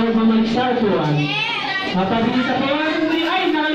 tayo bumalik sa upuan. Mapabilis sa upuan, ay, nakakalala.